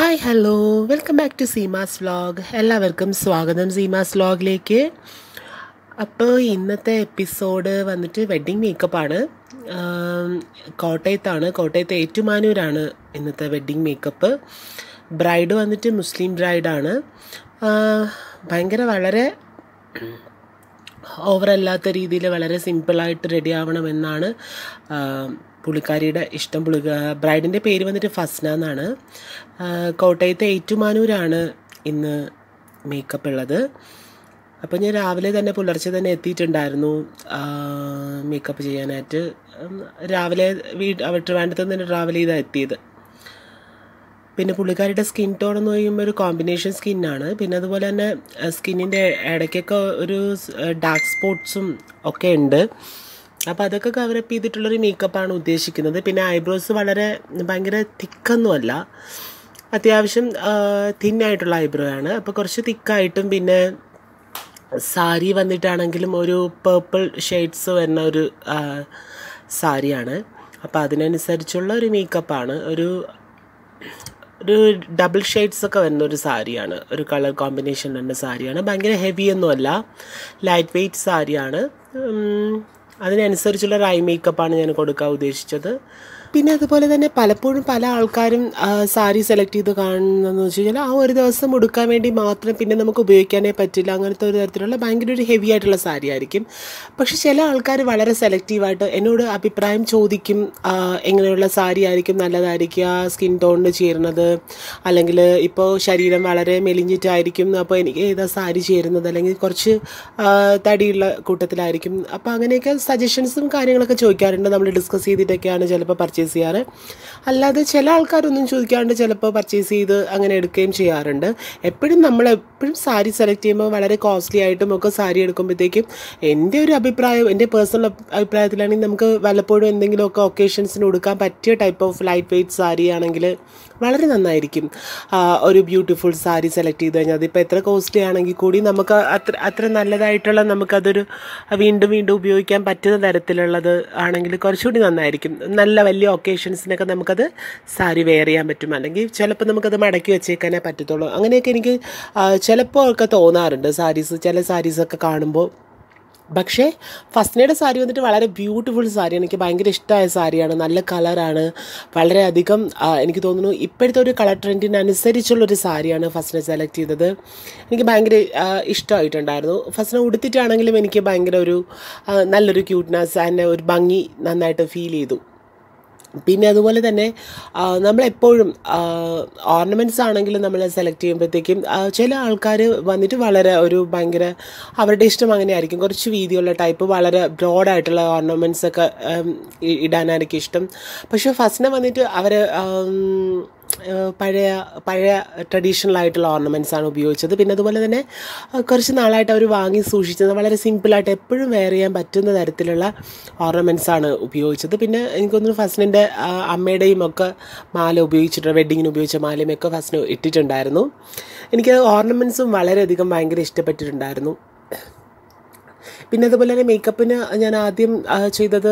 Hi hello welcome back to Seema's vlog എല്ലാവർക്കും സ്വാഗതം സീമാസ് വ്ലോഗിലേക്ക് അപ്പോൾ ഇന്നത്തെ എപ്പിസോഡ് വന്നിട്ട് വെഡ്ഡിങ് മേക്കപ്പാണ് കോട്ടയത്താണ്. കോട്ടയത്തെ ഏറ്റുമാനൂരാണ് ഇന്നത്തെ വെഡ്ഡിങ് മേക്കപ്പ് ബ്രൈഡ് വന്നിട്ട് മുസ്ലിം ബ്രൈഡാണ് ഭയങ്കര വളരെ ഓവറല്ലാത്ത രീതിയിൽ വളരെ സിമ്പിളായിട്ട് റെഡി ആവണമെന്നാണ് പുള്ളിക്കാരിയുടെ ഇഷ്ടം പുള്ളി ബ്രൈഡിന്റെ പേര് വന്നിട്ട് ഫസ്ന എന്നാണ്. കോട്ടയത്തെ ഏറ്റുമാനൂരാണ് ഇന്ന് മേക്കപ്പ് ഉള്ളത്. അപ്പോൾ ഞാൻ രാവിലെ തന്നെ പുലർച്ചെ തന്നെ എത്തിയിട്ടുണ്ടായിരുന്നു മേക്കപ്പ് ചെയ്യാനായിട്ട്. രാവിലെ വീട് ട്രിവാൻഡ്രത്ത് തന്നെ ട്രാവൽ ചെയ്താണ് എത്തിയത്. പിന്നെ പുള്ളിക്കാരിയുടെ സ്കിൻ ടോൺ എന്ന് പറയുമ്പോൾ ഒരു കോമ്പിനേഷൻ സ്കിന്നാണ് പിന്നെ അതുപോലെ തന്നെ സ്കിന്നിന്റെ ഇടയ്ക്കൊക്കെ ഒരു ഡാർക്ക് സ്പോട്ട്സും ഒക്കെ ഉണ്ട്. അപ്പോൾ അതൊക്കെ കവറപ്പ് ചെയ്തിട്ടുള്ളൊരു മേക്കപ്പാണ് ഉദ്ദേശിക്കുന്നത്. പിന്നെ ഐബ്രോസ് വളരെ ഭയങ്കര തിക്കൊന്നുമല്ല. അത്യാവശ്യം തിന്നായിട്ടുള്ള ഐബ്രോ ആണ്. അപ്പോൾ കുറച്ച് തിക്കായിട്ടും പിന്നെ സാരി വന്നിട്ടാണെങ്കിലും ഒരു പേർപ്പിൾ ഷെയ്ഡ്സ് വരുന്ന ഒരു സാരിയാണ്. അപ്പോൾ അതിനനുസരിച്ചുള്ള ഒരു മേക്കപ്പാണ് ഒരു ഒരു ഡബിൾ ഷെയ്ഡ്സ് ഒക്കെ വരുന്ന ഒരു സാരിയാണ്. ഒരു കളർ കോമ്പിനേഷൻ വരുന്ന സാരിയാണ്. ഭയങ്കര ഹെവിയൊന്നുമല്ല ലൈറ്റ് വെയ്റ്റ് സാരിയാണ്. അതിനനുസരിച്ചുള്ള ഒരു ഐ മേക്കപ്പാണ് ഞാൻ കൊടുക്കാൻ ഉദ്ദേശിച്ചത്. പിന്നെ അതുപോലെ തന്നെ പലപ്പോഴും പല ആൾക്കാരും സാരി സെലക്ട് ചെയ്ത് കാണുന്നതെന്ന് വെച്ച് കഴിഞ്ഞാൽ ആ ഒരു ദിവസം ഉടുക്കാൻ വേണ്ടി മാത്രം പിന്നെ നമുക്ക് ഉപയോഗിക്കാനേ പറ്റില്ല. അങ്ങനത്തെ ഒരു തരത്തിലുള്ള ഭയങ്കര ഒരു ഹെവി ആയിട്ടുള്ള സാരി ആയിരിക്കും. പക്ഷെ ചില ആൾക്കാർ വളരെ സെലക്റ്റീവായിട്ട് എന്നോട് അഭിപ്രായം ചോദിക്കും എങ്ങനെയുള്ള സാരി ആയിരിക്കും നല്ലതായിരിക്കുക സ്കിൻ ടോണിന് ചേരുന്നത് അല്ലെങ്കിൽ ഇപ്പോൾ ശരീരം വളരെ മെലിഞ്ഞിട്ടായിരിക്കും അപ്പോൾ എനിക്ക് ഏതാ സാരി ചേരുന്നത് അല്ലെങ്കിൽ കുറച്ച് തടിയുള്ള കൂട്ടത്തിലായിരിക്കും. അപ്പോൾ അങ്ങനെയൊക്കെ സജഷൻസും കാര്യങ്ങളൊക്കെ ചോദിക്കാറുണ്ട്. നമ്മൾ ഡിസ്കസ് ചെയ്തിട്ടൊക്കെയാണ് ചിലപ്പോൾ പർച്ചേസ് ചെയ്യാറ്. അല്ലാതെ ചില ആൾക്കാരൊന്നും ചോദിക്കാണ്ട് ചിലപ്പോൾ പർച്ചേസ് ചെയ്ത് അങ്ങനെ എടുക്കുകയും ചെയ്യാറുണ്ട്. എപ്പോഴും നമ്മൾ എപ്പോഴും സാരി സെലക്ട് ചെയ്യുമ്പോൾ വളരെ കോസ്റ്റ്ലി ആയിട്ടും ഒക്കെ സാരി എടുക്കുമ്പോഴത്തേക്കും എന്റെ ഒരു അഭിപ്രായം എന്റെ പേഴ്സണൽ അഭിപ്രായത്തിലാണെങ്കിൽ നമുക്ക് വല്ലപ്പോഴും എന്തെങ്കിലുമൊക്കെ ഒക്കേഷൻസിന് കൊടുക്കാൻ പറ്റിയ type of light weight sari ആണെങ്കിൽ വളരെ നന്നായിരിക്കും. ഒരു ബ്യൂട്ടിഫുൾ സാരി സെലക്ട് ചെയ്ത് കഴിഞ്ഞാൽ അതിപ്പോൾ എത്ര കോസ്റ്റ്ലി ആണെങ്കിൽ കൂടി നമുക്ക് അത്ര അത്ര നല്ലതായിട്ടുള്ള നമുക്കതൊരു വീണ്ടും വീണ്ടും ഉപയോഗിക്കാൻ പറ്റുന്ന തരത്തിലുള്ളത് ആണെങ്കിൽ കുറച്ചുകൂടി നന്നായിരിക്കും. നല്ല വലിയ ഒക്കേഷൻസിനൊക്കെ നമുക്കത് സാരി വെയർ ചെയ്യാൻ പറ്റും. അല്ലെങ്കിൽ ചിലപ്പോൾ നമുക്കത് മടക്കി വെച്ചേക്കാനേ പറ്റത്തുള്ളൂ. അങ്ങനെയൊക്കെ എനിക്ക് ചിലപ്പോൾ ഒക്കെ തോന്നാറുണ്ട് സാരീസ് ചില സാരീസൊക്കെ കാണുമ്പോൾ. പക്ഷേ ഫസ്റ്റിനയുടെ സാരി വന്നിട്ട് വളരെ ബ്യൂട്ടിഫുൾ സാരിയാണ് എനിക്ക് ഭയങ്കര ഇഷ്ടമായ സാരിയാണ് നല്ല കളറാണ് വളരെയധികം എനിക്ക് തോന്നുന്നു ഇപ്പോഴത്തെ ഒരു കളർ ട്രെൻഡിനനുസരിച്ചുള്ളൊരു സാരിയാണ് ഫസ്റ്റിനെ സെലക്ട് ചെയ്തത്. എനിക്ക് ഭയങ്കര ഇഷ്ടമായിട്ടുണ്ടായിരുന്നു. ഫസ്റ്റിനെ ഉടുത്തിട്ടാണെങ്കിലും എനിക്ക് ഭയങ്കര ഒരു നല്ലൊരു ക്യൂട്ട്നെസ് ആൻഡ് ഒരു ഭംഗി നന്നായിട്ട് ഫീൽ ചെയ്തു. പിന്നെ അതുപോലെ തന്നെ നമ്മളെപ്പോഴും ഓർണമെന്റ്സ് ആണെങ്കിലും നമ്മൾ സെലക്ട് ചെയ്യുമ്പോഴത്തേക്കും ചില ആൾക്കാർ വന്നിട്ട് വളരെ ഒരു ഭയങ്കര അവരുടെ ഇഷ്ടം അങ്ങനെ ആയിരിക്കും കുറച്ച് വീതിയുള്ള ടൈപ്പ് വളരെ ബ്രോഡായിട്ടുള്ള ഓർണമെന്റ്സ് ഒക്കെ ഇടാനായിരിക്കും ഇഷ്ടം പക്ഷേ ഫസ്റ്റിനെ വന്നിട്ട് അവർ പഴയ പഴയ ട്രഡീഷണൽ ആയിട്ടുള്ള ഓർണമെന്റ്സ് ആണ് ഉപയോഗിച്ചത്. പിന്നെ അതുപോലെ തന്നെ കുറച്ച് നാളായിട്ട് അവർ വാങ്ങി സൂക്ഷിച്ചത് വളരെ സിമ്പിളായിട്ട് എപ്പോഴും വെയർ ചെയ്യാൻ പറ്റുന്ന തരത്തിലുള്ള ഓർണമെന്റ്സ് ആണ് ഉപയോഗിച്ചത്. പിന്നെ എനിക്കൊന്നും ഫസ്റ്റിന്റെ അമ്മയുടെയും ഒക്കെ മാല ഉപയോഗിച്ചിട്ട് വെഡ്ഡിങ്ങിന് ഉപയോഗിച്ച മാലയും ഒക്കെ ഫസ്റ്റിന് ഇട്ടിട്ടുണ്ടായിരുന്നു. എനിക്ക് ഓർണമെന്റ്സും വളരെയധികം ഭയങ്കര ഇഷ്ടപ്പെട്ടിട്ടുണ്ടായിരുന്നു. പിന്നെ അതുപോലെ തന്നെ മേക്കപ്പിന് ഞാൻ ആദ്യം ചെയ്തത്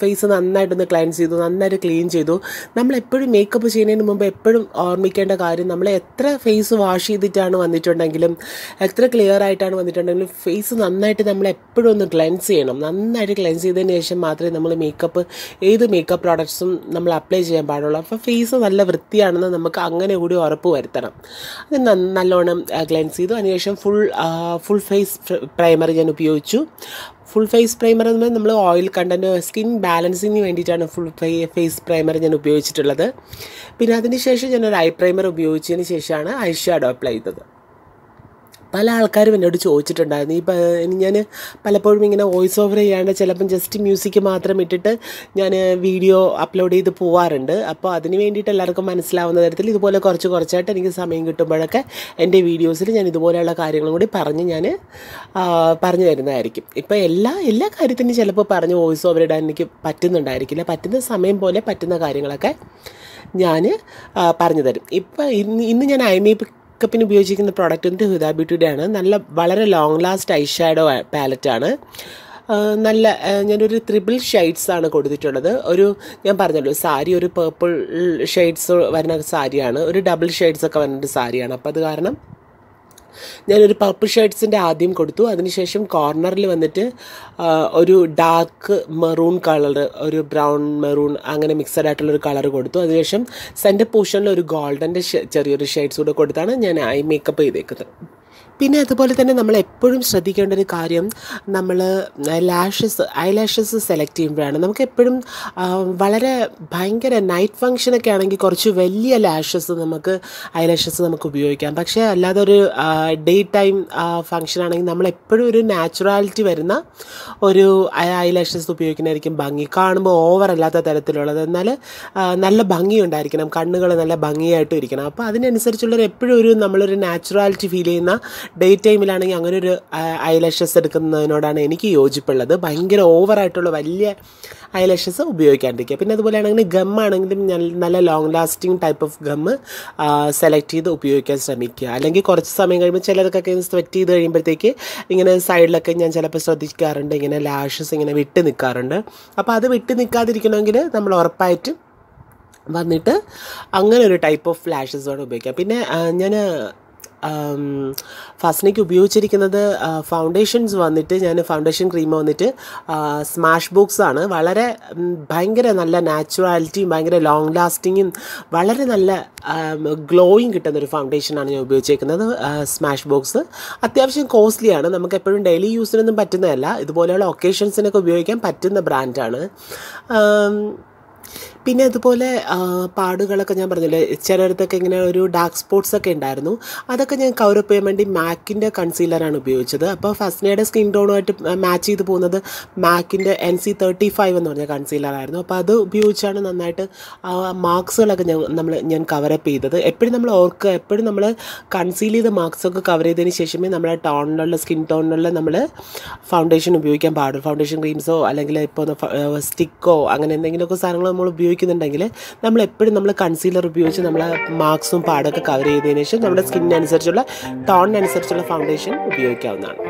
ഫേസ് നന്നായിട്ടൊന്ന് ക്ലൻസ് ചെയ്തു നന്നായിട്ട് ക്ലീൻ ചെയ്തു. നമ്മൾ എപ്പോഴും മേക്കപ്പ് ചെയ്യുന്നതിന് മുമ്പ് എപ്പോഴും ഓർമ്മിക്കേണ്ട കാര്യം നമ്മൾ എത്ര ഫേസ് വാഷ് ചെയ്തിട്ടാണ് വന്നിട്ടുണ്ടെങ്കിലും എത്ര ക്ലിയർ ആയിട്ടാണ് വന്നിട്ടുണ്ടെങ്കിലും ഫേസ് നന്നായിട്ട് നമ്മൾ എപ്പോഴും ഒന്ന് ക്ലെൻസ് ചെയ്യണം. നന്നായിട്ട് ക്ലെൻസ് ചെയ്തതിന് ശേഷം മാത്രമേ നമ്മൾ മേക്കപ്പ് ഏത് മേക്കപ്പ് പ്രോഡക്ട്സും നമ്മൾ അപ്ലൈ ചെയ്യാൻ പാടുള്ളൂ. അപ്പോൾ ഫേസ് നല്ല വൃത്തിയാണെന്ന് നമുക്ക് അങ്ങനെ കൂടി ഉറപ്പ് വരുത്തണം. അത് നല്ലോണം ക്ലെൻസ് ചെയ്തു. അതിനുശേഷം ഫുൾ ഫുൾ ഫേസ് പ്രൈമർ ഞാൻ ഉപയോഗിച്ചു. ഫുൾ ഫേസ് പ്രൈമർ എന്ന് പറയുന്നത് നമ്മൾ ഓയിൽ കണ്ടന്റ് സ്കിൻ ബാലൻസിങ്ങിന് വേണ്ടിയിട്ടാണ് ഫുൾ ഫേസ് പ്രൈമർ ഞാൻ ഉപയോഗിച്ചിട്ടുള്ളത്. പിന്നെ അതിന് ശേഷം ഞാനൊരു ഐ പ്രൈമർ ഉപയോഗിച്ചതിന് ശേഷമാണ് ഐ ഷാഡോ അപ്ലൈ ചെയ്തത്. പല ആൾക്കാരും എന്നോട് ചോദിച്ചിട്ടുണ്ടായിരുന്നു. ഈ ഞാൻ പലപ്പോഴും ഇങ്ങനെ വോയിസ് ഓവർ ചെയ്യാണ്ട് ചിലപ്പം ജസ്റ്റ് മ്യൂസിക് മാത്രം ഇട്ടിട്ട് ഞാൻ വീഡിയോ അപ്ലോഡ് ചെയ്ത് പോവാറുണ്ട്. അപ്പോൾ അതിന് വേണ്ടിയിട്ട് എല്ലാവർക്കും മനസ്സിലാവുന്ന തരത്തിൽ ഇതുപോലെ കുറച്ച് കുറച്ചായിട്ട് എനിക്ക് സമയം കിട്ടുമ്പോഴൊക്കെ എന്റെ വീഡിയോസിൽ ഞാൻ ഇതുപോലെയുള്ള കാര്യങ്ങളും കൂടി പറഞ്ഞ് ഞാൻ പറഞ്ഞു തരുന്നതായിരിക്കും. ഇപ്പോൾ എല്ലാ എല്ലാ കാര്യത്തിനും ചിലപ്പോൾ പറഞ്ഞ് വോയിസ് ഓവർ ഇടാൻ എനിക്ക് പറ്റുന്നുണ്ടായിരിക്കില്ല. പറ്റുന്ന സമയം പോലെ പറ്റുന്ന കാര്യങ്ങളൊക്കെ ഞാൻ പറഞ്ഞു തരും. ഇപ്പം ഇന്ന് ഇന്ന് ഞാൻ ഐ മേക്കപ്പിന് ഉപയോഗിച്ചിരിക്കുന്ന പ്രോഡക്റ്റ് വന്നിട്ട് ഹുദ ബ്യൂട്ടിയുടെ ആണ്. നല്ല വളരെ ലോങ് ലാസ്റ്റ് ഐ ഷാഡോ പാലറ്റാണ് നല്ല ഞാനൊരു ത്രിബിൾ ഷെയ്ഡ്സ് ആണ് കൊടുത്തിട്ടുള്ളത്. ഒരു ഞാൻ പറഞ്ഞല്ലോ സാരി ഒരു പേർപ്പിൾ ഷെയ്ഡ്സ് വരുന്ന സാരിയാണ്. ഒരു ഡബിൾ ഷെയ്ഡ്സ് ഒക്കെ വരുന്ന സാരിയാണ്. അപ്പോൾ അത് കാരണം ഞാനൊരു പർപ്പിൾ ഷർട്ട്സിന്റെ ആദ്യം കൊടുത്തു. അതിനുശേഷം കോർണറിൽ വന്നിട്ട് ഒരു ഡാർക്ക് മെറൂൺ കളർ ഒരു ബ്രൗൺ മെറൂൺ അങ്ങനെ മിക്സഡ് ആയിട്ടുള്ളൊരു കളർ കൊടുത്തു. അതിനുശേഷം സെന്റർ പോർഷനിൽ ഒരു ഗോൾഡന്റെ ചെറിയൊരു ഷെയ്ഡ്സ് കൂടെ കൊടുത്താണ് ഞാൻ ഐ മേക്കപ്പ് ചെയ്തേക്കുന്നത്. പിന്നെ അതുപോലെ തന്നെ നമ്മൾ എപ്പോഴും ശ്രദ്ധിക്കേണ്ട ഒരു കാര്യം നമ്മൾ ലാഷസ് ഐ ലാഷസ് സെലക്ട് ചെയ്യുമ്പോഴാണ്. നമുക്ക് എപ്പോഴും വളരെ ഭയങ്കര നൈറ്റ് ഫങ്ഷനൊക്കെ ആണെങ്കിൽ കുറച്ച് വലിയ ലാഷസ് നമുക്ക് ഐ ലാഷസ് നമുക്ക് ഉപയോഗിക്കാം. പക്ഷേ അല്ലാതെ ഒരു ഡേ ടൈം ഫങ്ഷൻ ആണെങ്കിൽ നമ്മൾ എപ്പോഴും ഒരു നാച്ചുറാലിറ്റി വരുന്ന ഒരു ഐ ലാഷസ് ഉപയോഗിക്കുന്നതായിരിക്കും ഭംഗി. കാണുമ്പോൾ ഓവർ അല്ലാത്ത തരത്തിലുള്ളത്. എന്നാൽ നല്ല ഭംഗി ഉണ്ടായിരിക്കണം. കണ്ണുകൾ നല്ല ഭംഗിയായിട്ടും ഇരിക്കണം. അപ്പോൾ അതിനനുസരിച്ചുള്ളൊരു എപ്പോഴും ഒരു നമ്മളൊരു നാച്ചുറാലിറ്റി ഫീൽ ചെയ്യുന്ന ഡേ ടൈമിലാണെങ്കിൽ അങ്ങനെ ഒരു ഐലഷസ് എടുക്കുന്നതിനോടാണ് എനിക്ക് യോജിപ്പുള്ളത്. ഭയങ്കര ഓവറായിട്ടുള്ള വലിയ ഐലഷസ് ഉപയോഗിക്കാണ്ടിരിക്കുക. പിന്നെ അതുപോലെ ആണെങ്കിൽ ഞാൻ- നല്ല long lasting type of gum select ചെയ്ത് ഉപയോഗിക്കാൻ ശ്രമിക്കുക. അല്ലെങ്കിൽ കുറച്ച് സമയം കഴിയുമ്പോൾ ചിലർക്കൊക്കെ സ്വെറ്റ് ചെയ്ത് കഴിയുമ്പോഴത്തേക്ക് ഇങ്ങനെ സൈഡിലൊക്കെ ഞാൻ ചിലപ്പോൾ ശ്രദ്ധിക്കാറുണ്ട്. ഇങ്ങനെ ലാഷസ് ഇങ്ങനെ വിട്ട് നിൽക്കാറുണ്ട്. അപ്പോൾ അത് വിട്ട് നിൽക്കാതിരിക്കണമെങ്കിൽ നമ്മൾ ഉറപ്പായിട്ടും വന്നിട്ട് അങ്ങനെ ഒരു ടൈപ്പ് ഓഫ് ഫ്ലാഷസോടെ ഉപയോഗിക്കാം പിന്നെ ഞാൻ ഫസ്റ്റിനേക്ക് ഉപയോഗിച്ചിരിക്കുന്നത് ഫൗണ്ടേഷൻസ് വന്നിട്ട് ഞാൻ ഫൗണ്ടേഷൻ ക്രീം വന്നിട്ട് സ്മാഷ് ബോക്സ് ആണ്. വളരെ ഭയങ്കര നല്ല നാച്ചുറാലിറ്റിയും ഭയങ്കര ലോങ് ലാസ്റ്റിങ്ങും വളരെ നല്ല ഗ്ലോയിങ് കിട്ടുന്ന ഒരു ഫൗണ്ടേഷനാണ് ഞാൻ ഉപയോഗിച്ചേക്കുന്നത്. സ്മാഷ് ബോക്സ് അത്യാവശ്യം കോസ്റ്റ്ലിയാണ് നമുക്ക് എപ്പോഴും ഡെയിലി യൂസിനൊന്നും പറ്റുന്നതല്ല. ഇതുപോലെയുള്ള ഒക്കേഷൻസിനൊക്കെ ഉപയോഗിക്കാൻ പറ്റുന്ന ബ്രാൻഡാണ് പിന്നെ അതുപോലെ പാടുകളൊക്കെ ഞാൻ പറഞ്ഞില്ലേ ചിലയിടത്തൊക്കെ ഇങ്ങനെ ഒരു ഡാർക്ക് സ്പോട്ട്സ് ഒക്കെ ഉണ്ടായിരുന്നു. അതൊക്കെ ഞാൻ കവറപ്പ് ചെയ്യാൻ വേണ്ടി മാക്കിന്റെ കൺസീലറാണ് ഉപയോഗിച്ചത്. അപ്പോൾ ഫസ്റ്റിനയുടെ സ്കിൻ ടോണുമായിട്ട് മാച്ച് ചെയ്ത് പോകുന്നത് മാക്കിന്റെ എൻ സി തേർട്ടി ഫൈവ് എന്ന് പറഞ്ഞ കൺസീലറായിരുന്നു അപ്പോൾ അത് ഉപയോഗിച്ചാണ് നന്നായിട്ട് മാർക്സുകളൊക്കെ ഞാൻ നമ്മൾ ഞാൻ കവറപ്പ് ചെയ്തത്. എപ്പോഴും നമ്മൾ ഓർക്കുക എപ്പോഴും നമ്മൾ കൺസീൽ ചെയ്ത മാർക്സ് ഒക്കെ കവർ ചെയ്തതിന് ശേഷമേ നമ്മളെ ടോണിലുള്ള സ്കിൻ ടോണിലുള്ള നമ്മൾ ഫൗണ്ടേഷൻ ഉപയോഗിക്കാൻ പാടുള്ളൂ. ഫൗണ്ടേഷൻ ക്രീംസോ അല്ലെങ്കിൽ ഇപ്പോൾ സ്റ്റിക്കോ അങ്ങനെ എന്തെങ്കിലുമൊക്കെ സാധനങ്ങൾ നമ്മൾ ഉപയോഗിക്കുന്നുണ്ടെങ്കിൽ നമ്മൾ എപ്പോഴും നമ്മൾ കൺസീലർ ഉപയോഗിച്ച് നമ്മളെ മാർക്സും പാടൊക്കെ കവർ ചെയ്തതിന് ശേഷം നമ്മുടെ സ്കിന്നിനനുസരിച്ചുള്ള ടോണിനനുസരിച്ചുള്ള ഫൗണ്ടേഷൻ ഉപയോഗിക്കാവുന്നതാണ്.